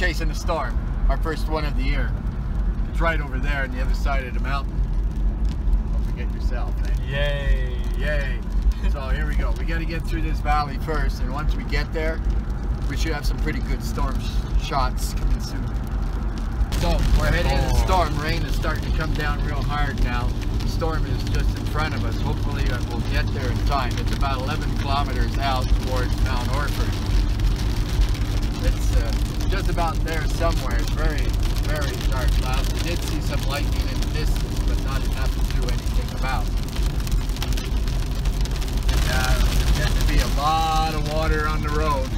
chasing a storm. Our first one of the year. It's right over there on the other side of the mountain. Don't forget yourself, man. Yay. Yay. so here we go. We got to get through this valley first, and once we get there, we should have some pretty good storm sh shots coming soon. So we're heading into Oh. storm. Rain is starting to come down real hard now. The storm is just in front of us. Hopefully uh, we'll get there in time. It's about 11 kilometers out towards Mount Orford. It's uh, just about there somewhere. It's very, very dark clouds. We did see some lightning in the distance, but not enough to do anything about. Uh, there's going to be a lot of water on the road.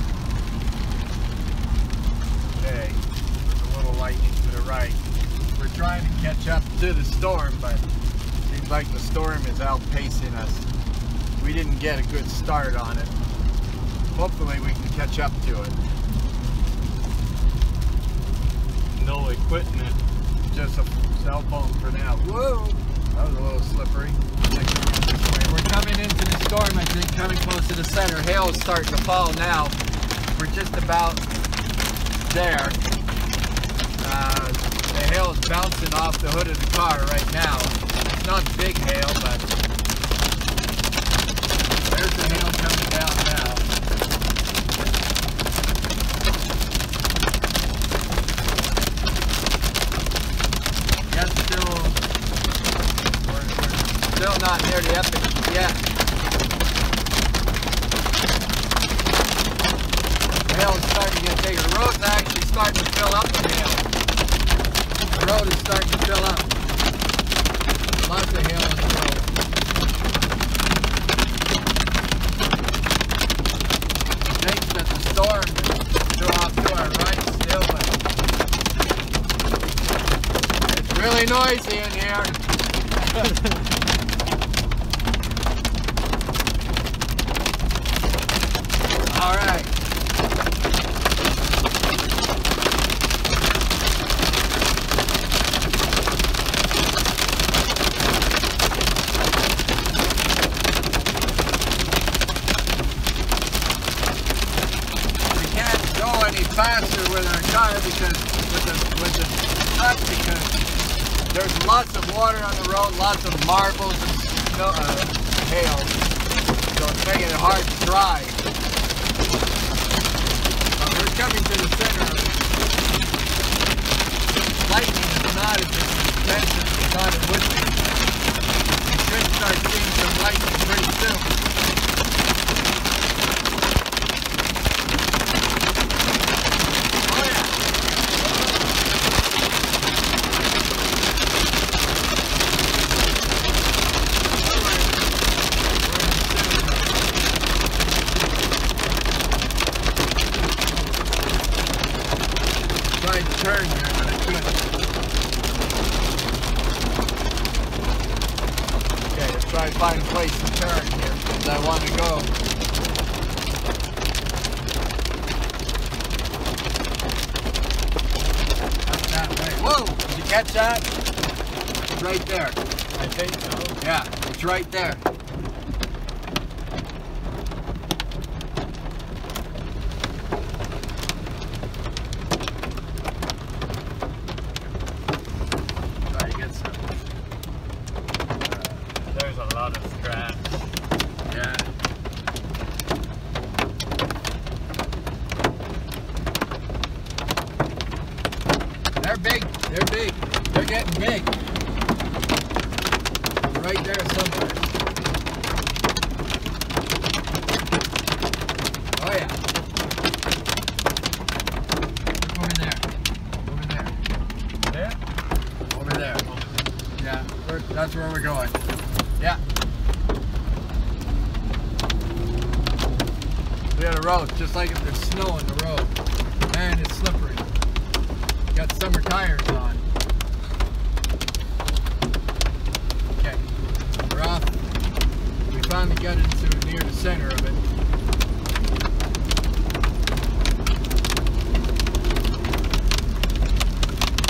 Okay, there's a little lightning to the right. We're trying to catch up to the storm, but seems like the storm is outpacing us. We didn't get a good start on it. Hopefully we can catch up to it. No equipment. Just a cell phone for now. Whoa! That was a little slippery. Like, this way. We're coming into the storm, I think, coming close to the center. Hail is starting to fall now. We're just about there. Uh, the hail is bouncing off the hood of the car right now. It's not big hail, but there's the hail coming down now. Yeah, still, we're, we're still not near the epic yet. The hail is starting to get bigger. The road's actually starting to fill up hail. The road is starting to fill up. Lots of hail on the road. Thanks that the storm still off to our right still, but it's really noisy in here. All right. We can't go any car because with the with the truck because there's lots of water on the road, lots of marbles and snow, uh, hail, so it's making it hard to drive. But we're coming to the center of it. Lightning is not as intense as it would be. We should start seeing some lightning pretty soon. Oh yeah. Tried to turn here, but I couldn't. Okay, let's try to find a place to turn here because I want to go. Up that way. Whoa! Did you catch that? It's right there. I think so. Yeah, it's right there. Try to get some. There's a lot of scratch. Yeah. They're big. They're big. They're getting big. Right there somewhere. Oh yeah. Over there. Over there. There? Over there. Yeah, we're, that's where we're going. Yeah. We got a road, just like if there's snow on the road. Man, it's slippery. Got summer tires on. Okay, we're off. We finally got into near the center of it.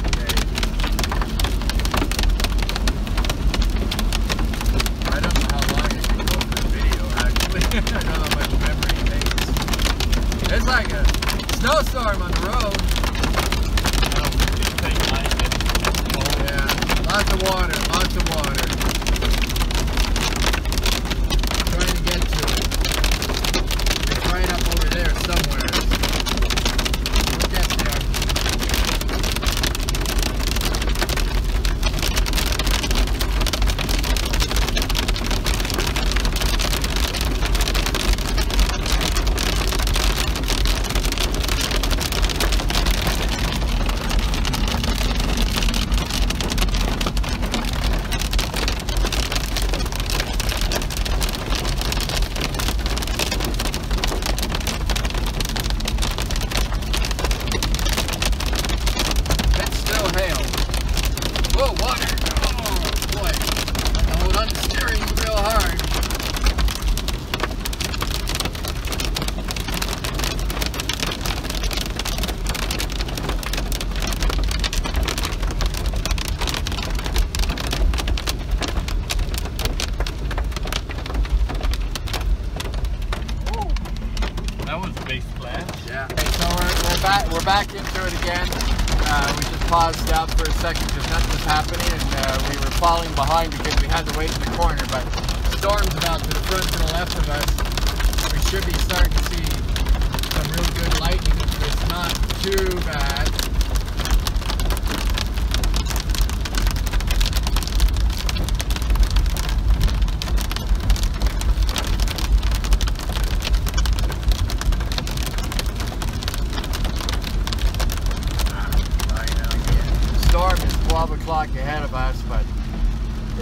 Okay. I don't know how long I can go for the video, actually. I don't know how much memory it takes. It's like a snowstorm on the road. again. Uh, we just paused out for a second because nothing was happening and uh, we were falling behind because we had to wait in the corner. But storm's about to the front to the left of us. We should be starting to see some real good lightning. It's not too bad. The storm is 12 o'clock ahead of us, but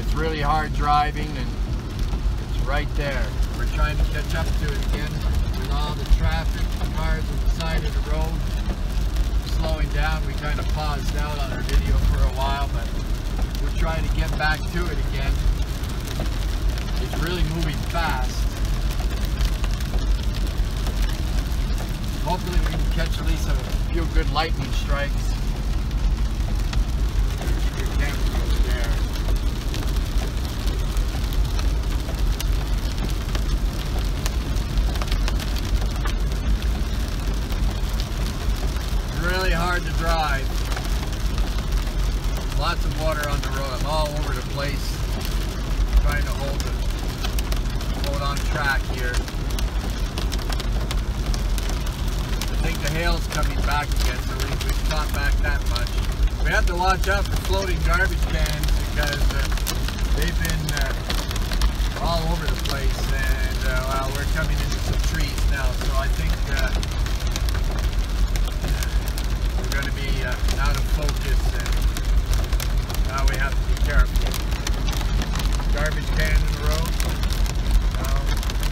it's really hard driving and it's right there. We're trying to catch up to it again with all the traffic, the cars on the side of the road slowing down. We kind of paused out on our video for a while, but we're trying to get back to it again. It's really moving fast. Hopefully we can catch at least a few good lightning strikes. Keep your camera over there. Really hard to drive. Lots of water on the road. I'm all over the place. Trying to hold the hold on track here. I think the hail's coming back again, so we, we've caught back that much. We have to watch out for floating garbage cans because uh, they've been uh, all over the place, and uh, well, we're coming into some trees now, so I think uh, we're going to be uh, out of focus, and now we have to be careful. Garbage can in the road. No?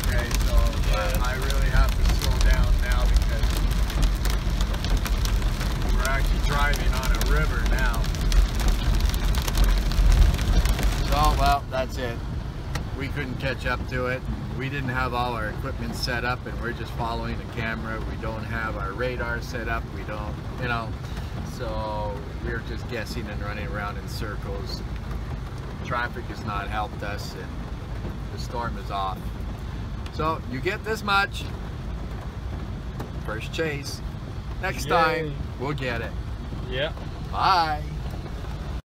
Okay, so uh, I really have to slow down now because we're actually driving on a river now. So, well, that's it. We couldn't catch up to it. We didn't have all our equipment set up and we're just following the camera. We don't have our radar set up. We don't, you know, so we're just guessing and running around in circles. Traffic has not helped us and the storm is off. So you get this much. First chase. Next Yay. time, we'll get it. Yeah. Bye.